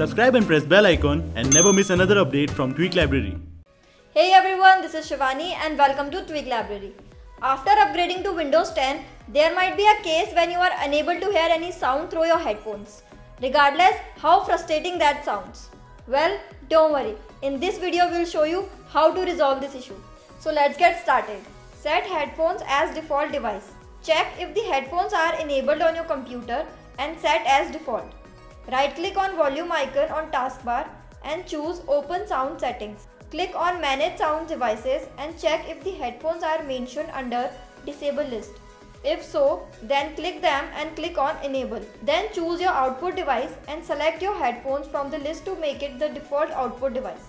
Subscribe and press bell icon and never miss another update from Tweak Library. Hey everyone, this is Shivani and welcome to Tweak Library. After upgrading to Windows 10, there might be a case when you are unable to hear any sound through your headphones, regardless how frustrating that sounds. Well, don't worry. In this video, we'll show you how to resolve this issue. So let's get started. Set headphones as default device. Check if the headphones are enabled on your computer and set as default. Right click on volume icon on taskbar and choose open sound settings. Click on manage sound devices and check if the headphones are mentioned under disable list. If so, then click them and click on enable. Then choose your output device and select your headphones from the list to make it the default output device.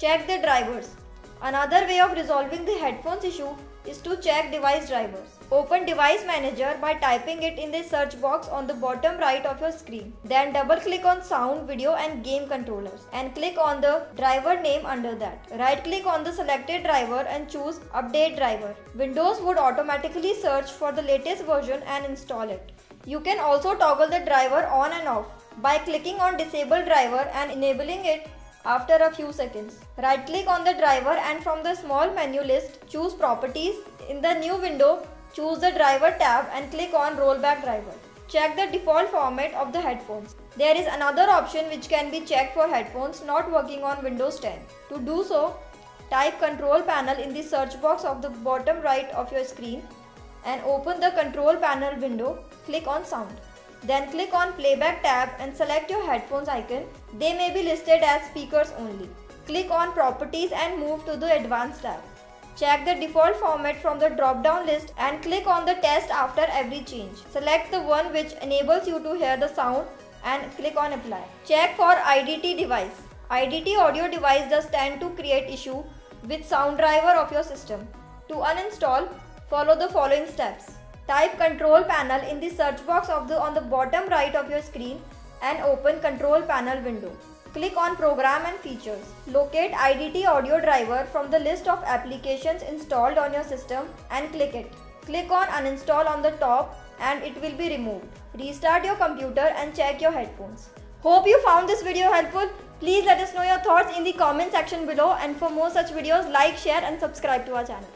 Check the drivers. Another way of resolving the headphones issue is to check device drivers. Open device manager by typing it in the search box on the bottom right of your screen. Then double click on sound, video and game controllers and click on the driver name under that. Right click on the selected driver and choose update driver. Windows would automatically search for the latest version and install it. You can also toggle the driver on and off by clicking on disable driver and enabling it after a few seconds. Right click on the driver and from the small menu list choose properties. In the new window choose the driver tab and click on rollback driver. Check the default format of the headphones. There is another option which can be checked for headphones not working on Windows 10. To do so, type control panel in the search box of the bottom right of your screen and open the control panel window. Click on sound. Then click on playback tab and select your headphones icon. They may be listed as speakers only. Click on properties and move to the advanced tab. Check the default format from the drop down list and click on the test after every change. Select the one which enables you to hear the sound and click on apply. Check for IDT device. IDT audio device does tend to create issue with sound driver of your system. To uninstall, follow the following steps. Type control panel in the search box of the on the bottom right of your screen and open control panel window. Click on program and features. Locate IDT audio driver from the list of applications installed on your system and click it. Click on uninstall on the top and it will be removed. Restart your computer and check your headphones. Hope you found this video helpful. Please let us know your thoughts in the comment section below and for more such videos like, share and subscribe to our channel.